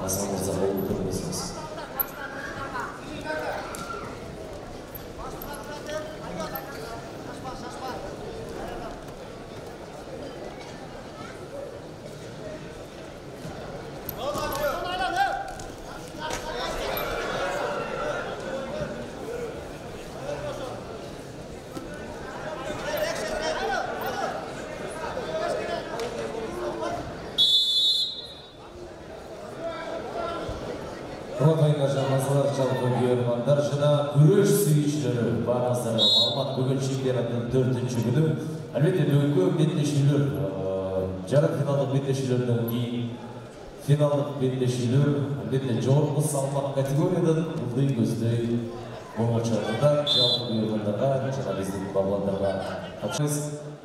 Passamos a outro business. ротайда жалғасылар жалпы бұйырмандар жына күреш сүйіш жүріп бағасы алмат бүгін чемпионатының төртінші күні. Әлбетте бүгінгі беттесулер э, жарым финалдық беттесулерден кейін финалдық беттесулер әлбетте жоғарғы салмақ категориядан бұлдай көздей оңашаларда жалпы бұйырғандарға жаңа біздің балуандарға қатысамыз.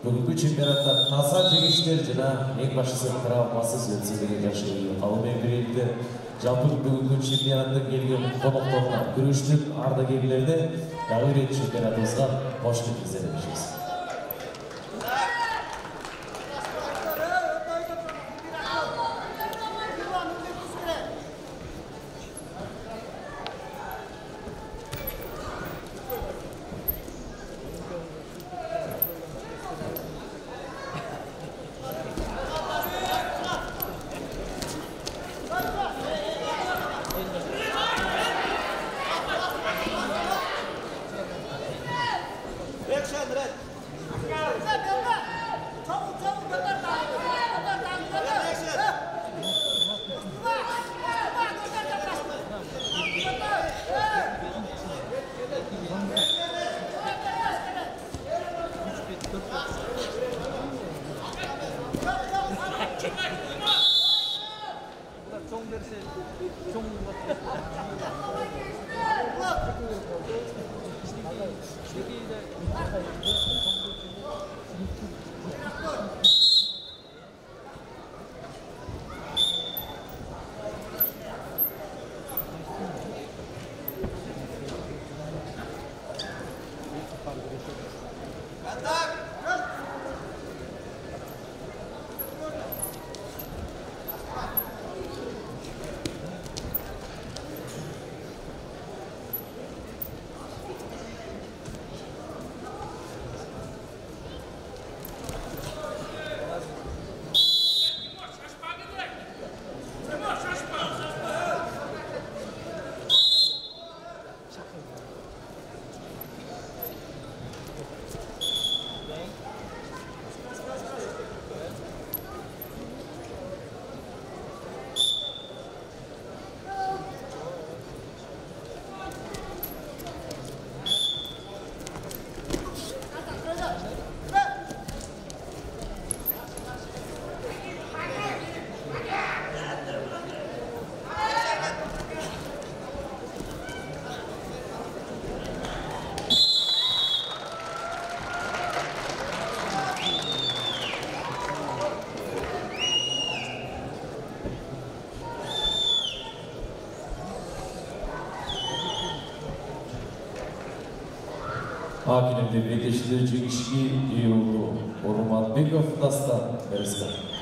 Бүгінгі чемпионатта таза жеңіштер жана ең басшысы травмасыз өтсе деген жақсы қалумен şekilde Canpul Bölgün Çiftliği yanında gelgen konuklarına görüştük. Arda gelgilerde Davir Çiftliği adımızda hoş geldiniz edemeyeceğiz. Şen red. Çabuk çabuk gönder daha. Gönder daha. Gönder. Çok dersi, çok dersi. Şimdi, şimdi Контакт! Hakimimde birleştirici ilişki iyi oldu. Orman Bigov Dasta Beristan.